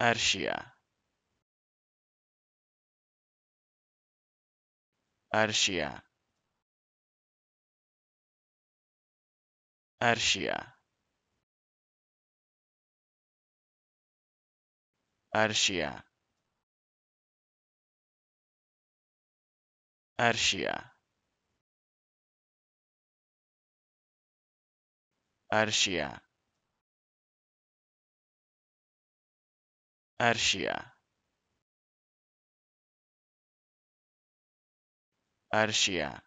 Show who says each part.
Speaker 1: Arshia. Arshia. Arshia. Arshia. Arshia. Arshia. Archaea Archaea